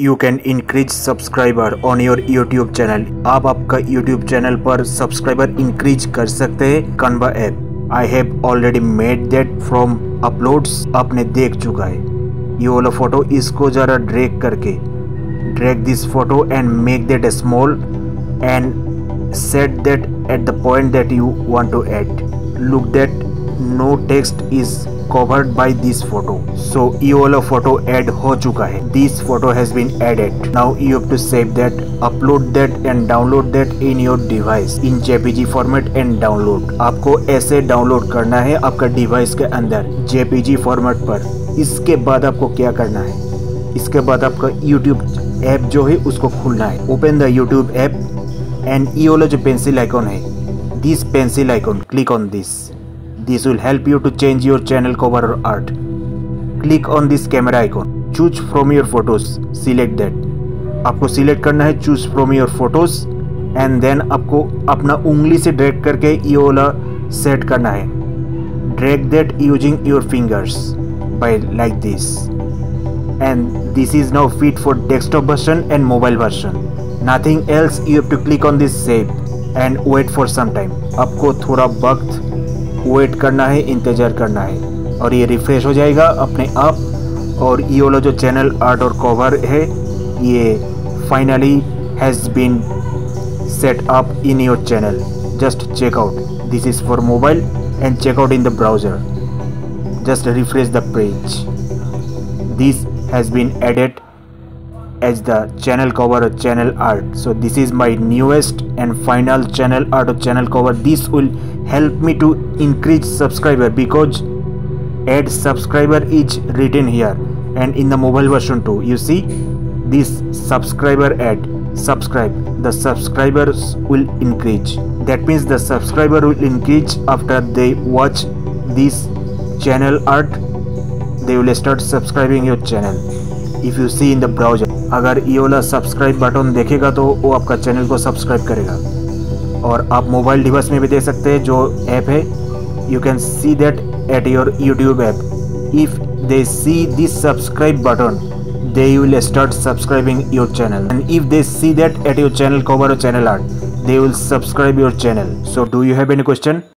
You can increase subscriber on your YouTube channel आप आपका YouTube channel पर subscriber increase कर सकते हैं Canva app I have already made that from uploads आपने देख चुका है। ये वाला फ़ोटो इसको जरा ड्रैग करके। Drag this photo and make that small and set that at the point that you want to add look that no text is covered by this photo so ये वाला फ़ोटो ऐड हो चुका है. This photo has been added now you have to save that upload that and download that in your device in JPG format and download आपको ऐसे download करना है आपका डिवाइस के अंदर जेपीजी फॉर्मेट पर. इसके बाद आपको क्या करना है? इसके बाद आपका यूट्यूब ऐप जो है उसको खुलना है. Open the YouTube app and ये वाला जो पेंसिल आइकॉन है this pencil icon click on this This will help you to change your channel cover art. Click on this camera icon. Choose from your photos. Select that. आपको select करना है choose from your photos and then आपको अपना उंगली से drag करके ये वाला सेट करना है drag that using your fingers by like this and this is now fit for desktop version and mobile version nothing else you have to click on this save and wait for some time आपको थोड़ा वक्त wait करना है, इंतज़ार करना है। और ये रिफ्रेश हो जाएगा अपने आप। और ये वाला जो चैनल आर्ट और कवर है, ये finally has been set up in your channel just check out this is for mobile and check out in the browser just refresh the page. This has been added as the channel cover or channel art. So this is my newest and final channel art or channel cover. This will help me to increase subscriber because add subscriber is written here and in the mobile version too. You see this subscriber ad subscribe. The subscribers will increase. That means the subscriber will increase after they watch this channel art. They will start subscribing your channel if you see in the browser अगर ये वाला subscribe button देखेगा तो वो आपका channel को subscribe करेगा। और आप मोबाइल डिवाइस में भी देख सकते हैं जो ऐप है। You can see that at your YouTube app if they see this subscribe button they will start subscribing your channel and if they see that at your channel cover channel art they will subscribe your channel so do you have any question